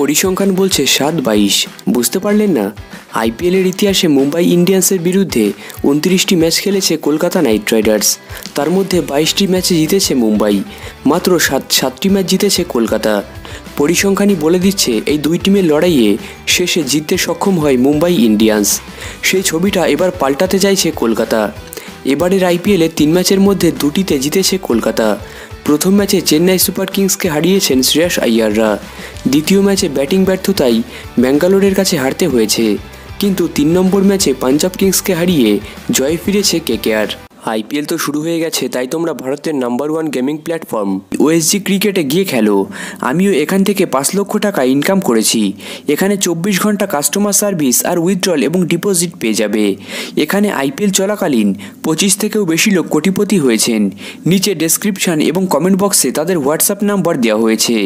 পরিসংখ্যান বলছে সাত বাইশ। বুঝতে পারলেন না? আইপিএলের ইতিহাসে মুম্বাই ইন্ডিয়ান্সের বিরুদ্ধে উনত্রিশটি ম্যাচ খেলেছে কলকাতা নাইট রাইডার্স। তার মধ্যে বাইশটি ম্যাচে জিতেছে মুম্বাই। মাত্র সাত, সাতটি ম্যাচ জিতেছে কলকাতা। পরিসংখ্যানই বলে দিচ্ছে, এই দুই টিমের লড়াইয়ে শেষে জিততে সক্ষম হয় মুম্বাই ইন্ডিয়ান্স। সেই ছবিটা এবার পাল্টাতে চাইছে কলকাতা। এবারের আইপিএলে তিন ম্যাচের মধ্যে দুটিতে জিতেছে কলকাতা। প্রথম ম্যাচে চেন্নাই সুপার কিংসকে হারিয়েছেন শ্রেয়াস আইয়াররা। দ্বিতীয় ম্যাচে ব্যাটিং ব্যর্থতাই ব্যাঙ্গালোরের কাছে হারতে হয়েছে। কিন্তু তিন নম্বর ম্যাচে পাঞ্জাব কিংসকে হারিয়ে জয় ফিরেছে কেকেআর আইপিএল তো শুরু হয়ে গেছে, তাই তোমরা ভারতের number one gaming platform OSG ক্রিকেটে গিয়ে খেলো। আমিও এখান থেকে পাঁচ লক্ষ টাকা ইনকাম করেছি। এখানে চব্বিশ ঘণ্টা কাস্টমার সার্ভিস আর উইথড্রল এবং ডিপোজিট পেয়ে যাবে। এখানে আইপিএল চলাকালীন পঁচিশ থেকেও বেশি লোক কোটিপতি হয়েছেন। নিচে ডেসক্রিপশন এবং কমেন্ট বক্সে তাদের হোয়াটসঅ্যাপ নাম্বার দেওয়া হয়েছে।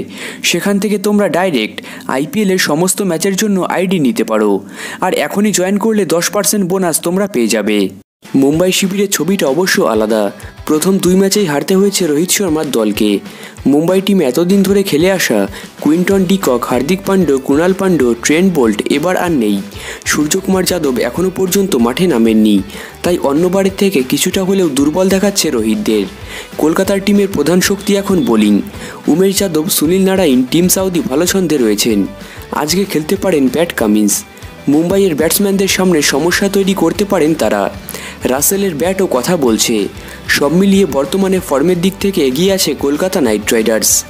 সেখান থেকে তোমরা ডাইরেক্ট আইপিএলের সমস্ত ম্যাচের জন্য আইডি নিতে পারো। আর এখনই জয়েন করলে দশ পার্সেন্ট বোনাস তোমরা পেয়ে যাবে। মুম্বাই শিবিরের ছবিটা অবশ্য আলাদা। প্রথম দুই ম্যাচেই হারতে হয়েছে রোহিত শর্মার দলকে। মুম্বাই টিম এতদিন ধরে খেলে আসা Quinton de Kock Hardik Pandya Krunal Pandya Trent Boult এবার আর নেই। সূর্যকুমার যাদব এখনও পর্যন্ত মাঠে নামেননি। তাই অন্যবারের থেকে কিছুটা হলেও দুর্বল দেখাচ্ছে রোহিতদের। কলকাতার টিমের প্রধান শক্তি এখন bowling. Umesh Yadav, Sunil Narine, Tim Southee ভালো ছন্দে রয়েছেন। আজকে খেলতে পারেন প্যাট কামিন্স। মুম্বাইয়ের ব্যাটসম্যানদের সামনে সমস্যা তৈরি করতে পারেন তারা। রাসেলের ব্যাটও কথা বলছে। সব মিলিয়ে বর্তমানে ফর্মের দিক থেকে এগিয়ে আছে কলকাতা নাইট রাইডার্স।